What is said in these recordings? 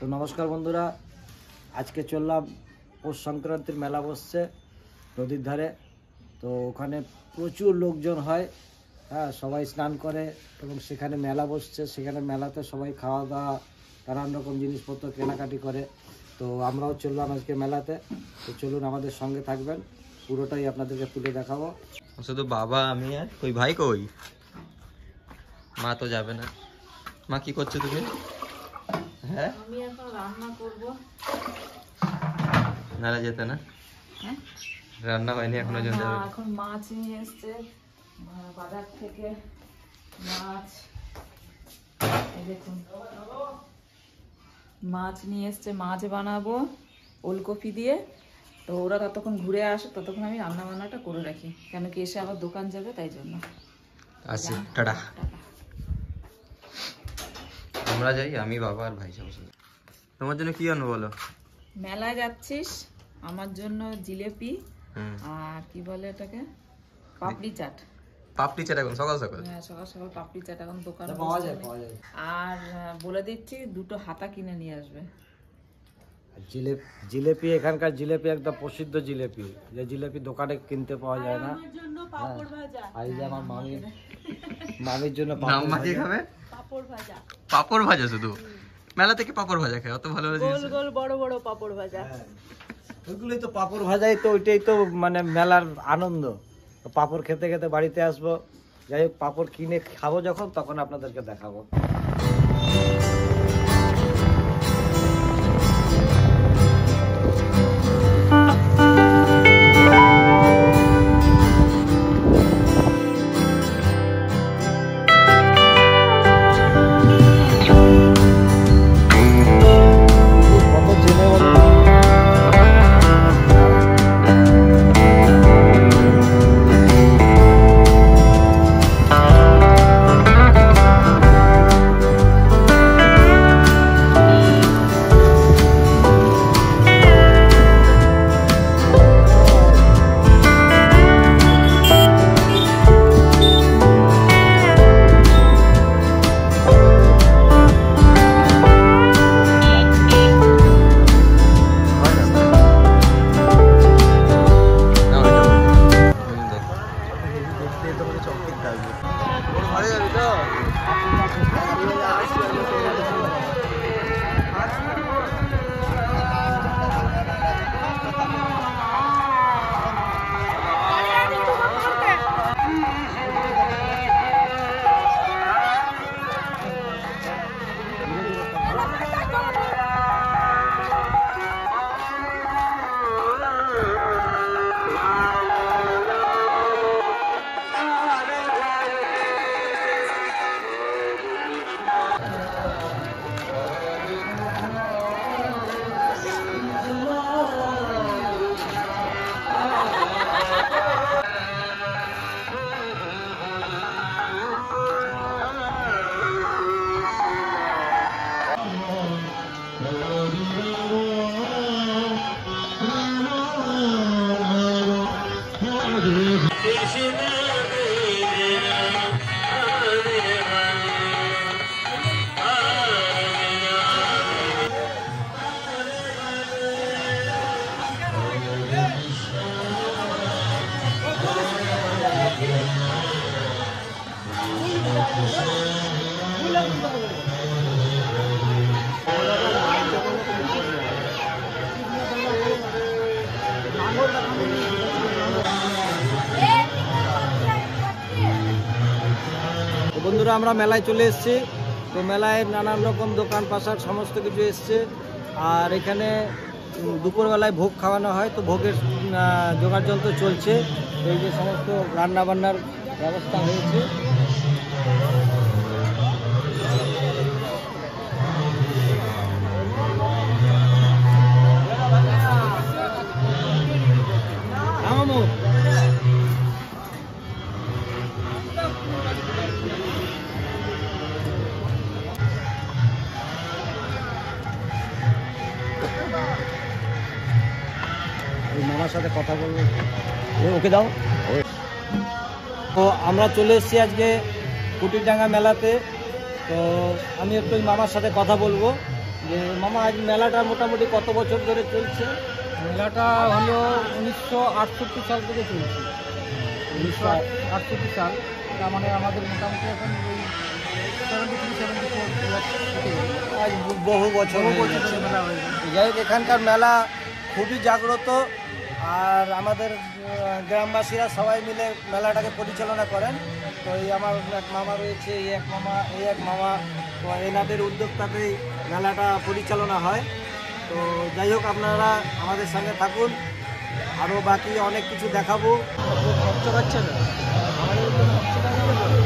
তো নমস্কার বন্ধুরা, আজকে চললাম পৌষ সংক্রান্তির মেলা বসছে নদীর ধারে। তো ওখানে প্রচুর লোকজন হয় হ্যাঁ সবাই স্নান করে এবং সেখানে মেলা বসছে। সেখানে মেলাতে সবাই খাওয়া দাওয়া, নানান রকম জিনিসপত্র কেনাকাটি করে। তো আমরাও চললাম আজকে মেলাতে। তো চলুন আমাদের সঙ্গে থাকবেন, পুরোটাই আপনাদেরকে তুলে দেখাবো। শুধু বাবা, আমি আর? কই, ভাই কই? মা তো যাবে না। মা কি করছ তুমি হ্যাঁ? আমি এখন রান্না করব। নারা যেতে না? হ্যাঁ? রান্না হয়নি এখনও এখন মাছ নিয়ে এসছে। বাজার থেকে মাছ। দেখুন। মাছ নিয়ে এসছে মাছ বানাবো ওলকপি দিয়ে। তো ওরা ততক্ষণ ঘুরে আসে ততক্ষণ আমি রান্না বান্নাটা করে রাখি। কেন কি এসে আবার দোকান যাবে তাই জন্য। আসি টাটা। আমরা যাই আমি বাবা আর ভাই যাব। তোমার জন্য কি আনব বলো? মেলায় যাচ্ছিস আমার জন্য জিলেপি আর কি বলে এটাকে পাপড়ি চাট। পাপড়ি চাট এখন সকাল সকাল? হ্যাঁ সকাল সকাল পাপড়ি চাট এখন দোকানে পাওয়া যায় পাওয়া যায়। আর বলে দিচ্ছি দুটো হাতা কিনে নিয়ে আসবে। আর জিলেপি জিলেপি এখানকার জিলেপি একদম প্রসিদ্ধ জিলেপি। যে জিলেপি দোকানে কিনতে পাওয়া যায় না। হ্যাঁ। আর এই যে আমার মামির মামির জন্য পাঁপড় ভাজা। খাবে? পাপড় ভাজা। শুধু? মেলা থেকে পাপড় ভাজা খায় অত ভালো ভালো জিনিস গোল বড় বড় পাপড় ভাজা। হ্যাঁ। ওইগুলোই তো পাপড় ভাজাই তো ওইটাই তো মানে মেলার আনন্দ। পাপড় খেতে খেতে বাড়িতে আসব যাই হোক পাপড় কিনে খাব যখন তখন আপনাদেরকে দেখাবো। 내동에서 없겠다고 오늘 말해야 되죠? বন্ধুরা, আমরা মেলায় চলে এসেছি। তো মেলায় নানান রকম দোকান পাশার সমস্ত কিছু এসছে। আর এখানে দুপুরবেলায় ভোগ খাওয়ানো হয়। তো ভোগের জোগাড় যন্ত্র চলছে। এই যে সমস্ত রান্নাবান্নার ব্যবস্থা হয়েছে। সাথে কথা বলব। ওকে দাও। তো আমরা চলে এসেছি আজকে কুটিরডাঙ্গা মেলাতে। তো আমি একটু মামার সাথে কথা বলব। যে মামা আজ মেলাটা মোটামুটি কত বছর ধরে চলছে? মেলাটা হলো উনিশশো আটষট্টি সাল থেকে চলছে। উনিশশো আটষট্টি সাল। তার মানে আমাদের মোটামুটি এখন ওই আজ বহু বছর বহু বছর মেলা হয়ে যাই হোক এখানকার মেলা খুবই জাগ্রত। আর আমাদের গ্রামবাসীরা সবাই মিলে মেলাটাকে পরিচালনা করেন। তো এই আমার এক মামা রয়েছে, এই এক মামা, এই এক মামা, তো এনাদের উদ্যোক্তাতেই মেলাটা পরিচালনা হয়। তো যাই হোক, আপনারা আমাদের সঙ্গে থাকুন। আরও বাকি অনেক কিছু দেখাবো। খরচা পাচ্ছে না? আমাদের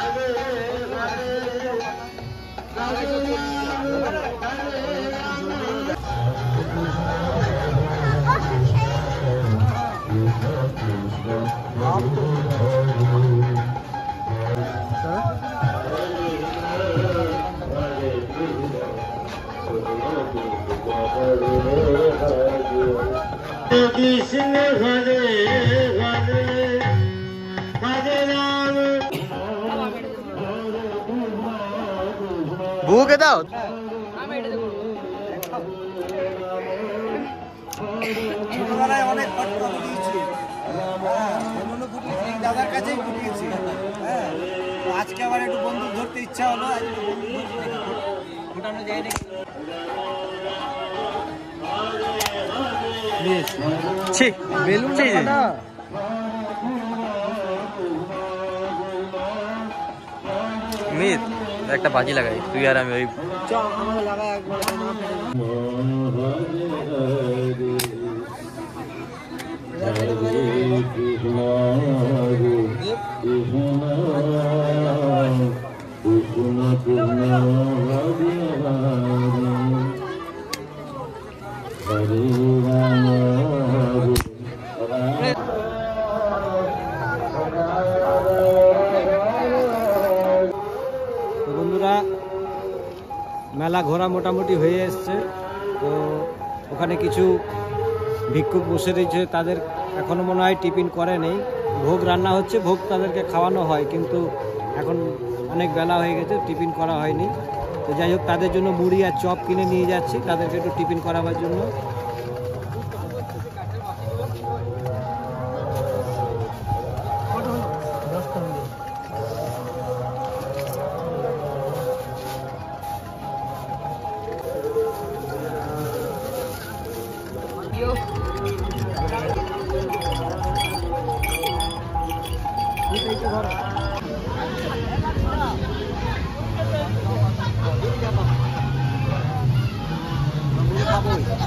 নেবে না? বুকে দাও। অনেক হ্যাঁ বন্ধু দাদার কাছেই ফুটিয়েছি হ্যাঁ আজকে আবার একটু বন্দুক ধরতে ইচ্ছা হলো ফোটানো যায় নাকি? বেলুন। মিত একটা বাজি লাগাই তুই আর আমি ওই চ মেলা ঘোরা মোটামুটি হয়ে এসছে। তো ওখানে কিছু ভিক্ষুক বসে রয়েছে, তাদের এখনও মনে হয় টিফিন করে নেই। ভোগ রান্না হচ্ছে, ভোগ তাদেরকে খাওয়ানো হয়, কিন্তু এখন অনেক বেলা হয়ে গেছে, টিফিন করা হয়নি। তো যাই হোক, তাদের জন্য মুড়ি আর চপ কিনে নিয়ে যাচ্ছি, তাদেরকে একটু টিফিন করাবার জন্য।